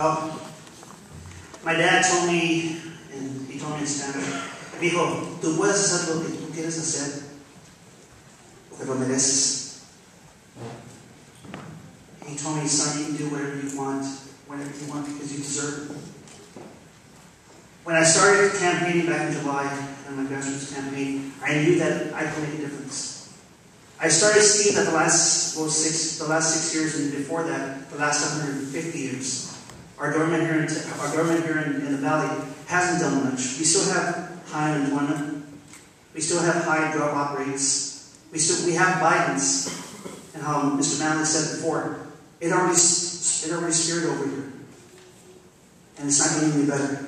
Well, my dad told me, and he told me in Spanish, dijo, tú puedes hacer lo que tú quieres hacer, porque lo mereces. He told me, son, you can do whatever you want, whatever you want, because you deserve it. When I started campaigning back in July, in my grassroots campaign, I knew that I could make a difference. I started seeing that the last well, six, the last six years, and before that, the last 150 years, our government here in, our government here in, in the valley hasn't done much. We still have high unemployment. We still have high drop rates. We still we have Biden's, and how Mr. Manley said before, it already it already scared over here, and it's not getting any better.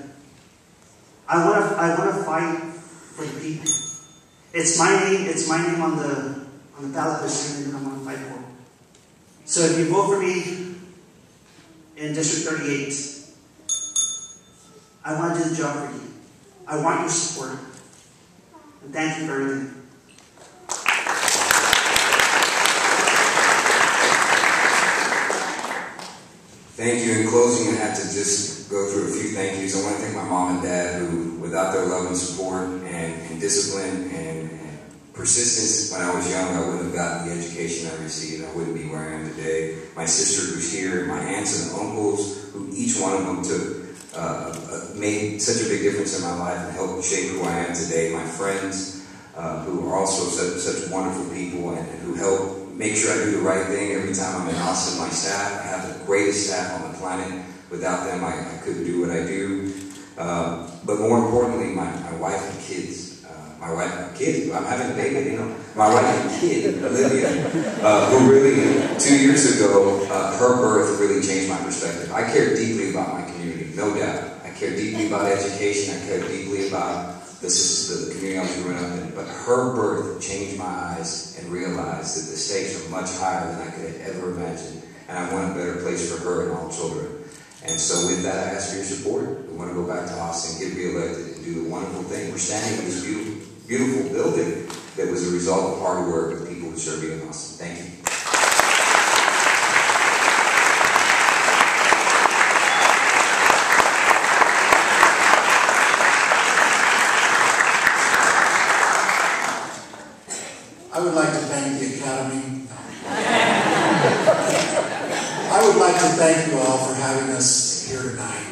I want to I want to fight for the people. It's my name. It's my name on the on the ballot this year that I want to fight for. So if you vote for me in District 38. I want to do the job for you. I want your support. And thank you for everything. Thank you. In closing, I have to just go through a few thank yous. I want to thank my mom and dad who, without their love and support and, and discipline and, and persistence when I was young, I wouldn't have gotten the education I received. I wouldn't be where I am today. My sister who's here, my aunts and uncles, who each one of them took, uh, uh, made such a big difference in my life and helped shape who I am today. My friends, uh, who are also such, such wonderful people and, and who help make sure I do the right thing every time I'm in Austin. My staff, I have the greatest staff on the planet. Without them, I, I couldn't do what I do. Uh, but more importantly, my, my wife and kids my wife and kids. I'm having a baby, you know. My wife and kid, Olivia, uh, who really, two years ago, uh, her birth really changed my perspective. I care deeply about my community, no doubt. I care deeply about education. I care deeply about the, the community I was growing up in. But her birth changed my eyes and realized that the stakes are much higher than I could have ever imagined. And I want a better place for her and all children. And so with that, I ask for your support. We want to go back to Austin, get reelected, and do the wonderful thing. We're standing in this beautiful beautiful building that was a result of hard work of people serve you in Austin. Thank you. I would like to thank the Academy. I would like to thank you all for having us here tonight.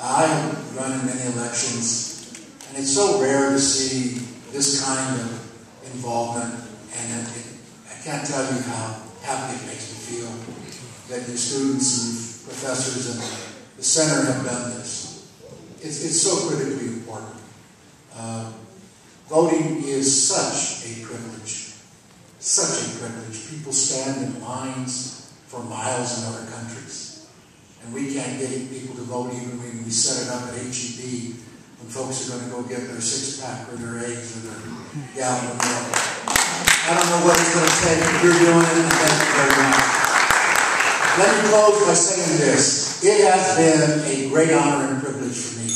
I've run in many elections and it's so rare to see this kind of involvement, and it, I can't tell you how happy it makes me feel that your students and professors and the center have done this. It's, it's so critically important. Uh, voting is such a privilege, such a privilege. People stand in lines for miles in other countries, and we can't get people to vote even when we set it up at HEB folks are going to go get their six pack or their eggs or their gallon of milk. I don't know what it's going to take, but you're doing it, thank you very much. Let me close by saying this. It has been a great honor and privilege for me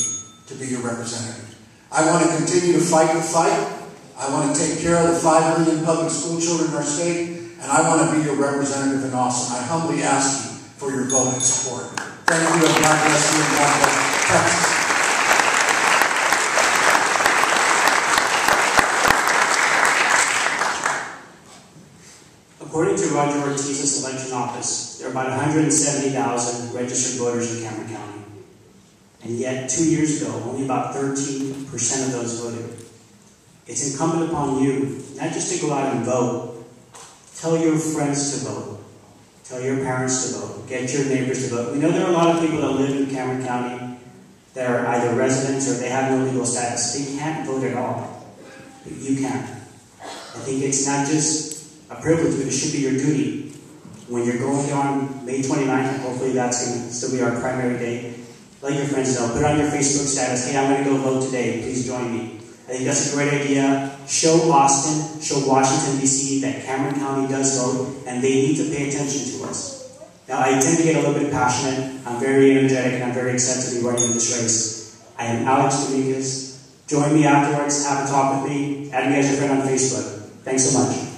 to be your representative. I want to continue to fight the fight. I want to take care of the 5 million public school children in our state, and I want to be your representative in Austin. I humbly ask you for your vote and support. Thank you, and God bless you, and God bless Texas. According to Roger Ortiz's election office, there are about 170,000 registered voters in Cameron County. And yet, two years ago, only about 13% of those voted. It's incumbent upon you not just to go out and vote, tell your friends to vote, tell your parents to vote, get your neighbors to vote. We know there are a lot of people that live in Cameron County that are either residents or they have no legal status. They can't vote at all. But you can. I think it's not just a privilege, but it should be your duty. When you're going on May 29th, hopefully that's going to still be our primary day, let your friends know. Put it on your Facebook status, hey, I'm going to go vote today. Please join me. I think that's a great idea. Show Austin, show Washington, D.C. that Cameron County does vote, and they need to pay attention to us. Now, I tend to get a little bit passionate. I'm very energetic, and I'm very excited to be running in this race. I am Alex Dominguez. Join me afterwards. Have a talk with me. Add me as your friend on Facebook. Thanks so much.